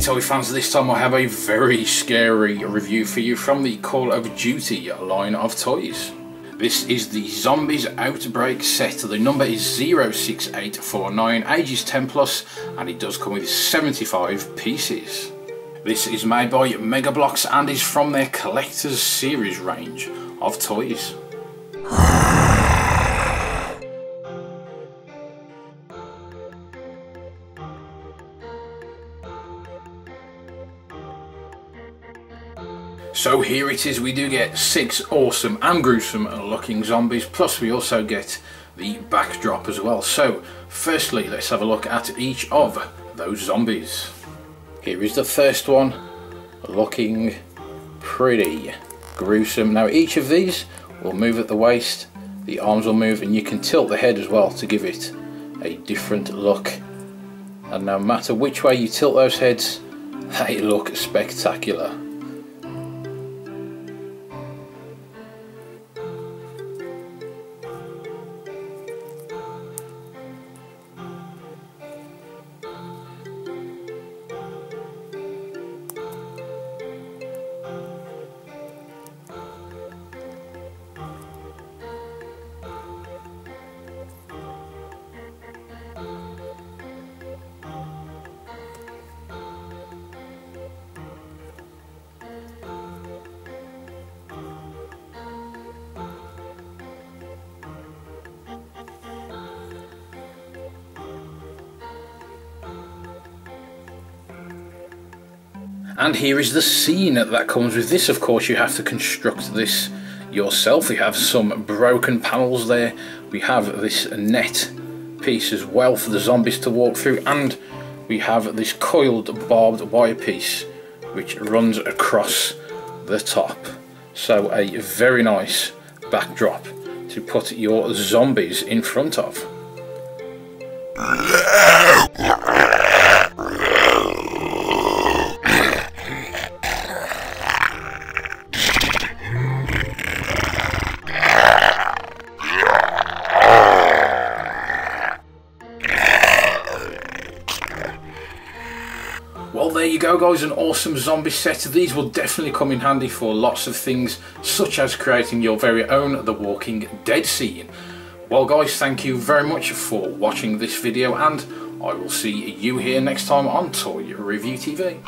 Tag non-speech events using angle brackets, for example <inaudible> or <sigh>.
Toy fans, this time I have a very scary review for you from the Call of Duty line of toys. This is the Zombies Outbreak set. The number is 06849, age is 10 plus, and it does come with 75 pieces. This is made by Mega Bloks and is from their Collector's Series range of toys. So here it is, we do get six awesome and gruesome looking zombies, plus we also get the backdrop as well. So firstly, let's have a look at each of those zombies. Here is the first one, looking pretty gruesome. Now each of these will move at the waist, the arms will move, and you can tilt the head as well to give it a different look. And no matter which way you tilt those heads, <laughs> they look spectacular. And here is the scene that comes with this. Of course, you have to construct this yourself. We have some broken panels there. We have this net piece as well for the zombies to walk through. And we have this coiled barbed wire piece which runs across the top. So a very nice backdrop to put your zombies in front of. <laughs> Well there you go guys, an awesome zombie set. These will definitely come in handy for lots of things such as creating your very own The Walking Dead scene. Well guys, thank you very much for watching this video and I will see you here next time on Toy Review TV.